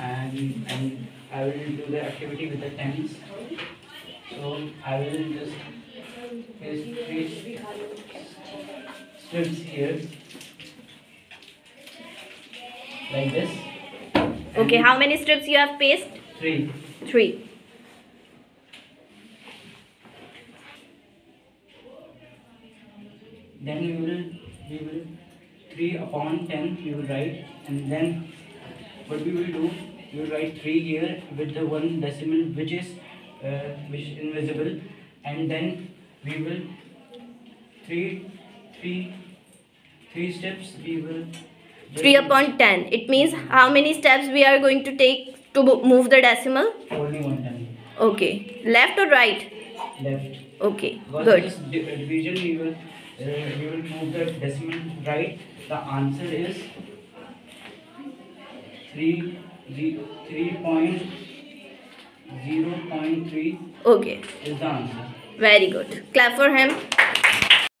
and and I will do the activity with the tens. So I will just place three strips here like this. Okay, how many strips you have pasted? Three. Three. Then we will we will three upon ten we will write and then what we will do we will write three here with the one decimal which is uh, which is invisible and then we will three three three steps we will 3 upon 10. It means how many steps we are going to take to move the decimal? only one time Okay. Left or right? left Okay. because Good. this di- division we will uh, we will move the decimal right the answer is 3 ze- 3.0.3 Okay. is the answer Very good. Clap for him.